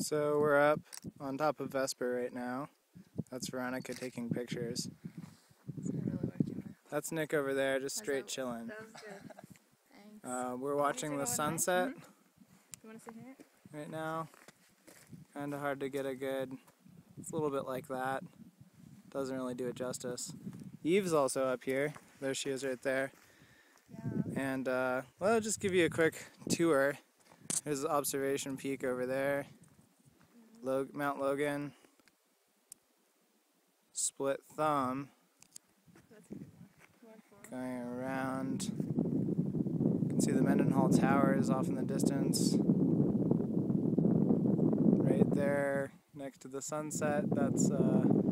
So we're up on top of Vesper right now. That's Veronica taking pictures. That's Nick over there, just straight chilling. That was good. Thanks. Uh, we're watching the sunset You want to sit here? right now. Kind of hard to get a good. It's a little bit like that. Doesn't really do it justice. Eve's also up here. There she is right there. And uh, well, I'll just give you a quick tour. There's the observation peak over there. Log- Mount Logan. Split Thumb going around. You can see the Mendenhall Towers off in the distance. Right there next to the sunset, that's uh.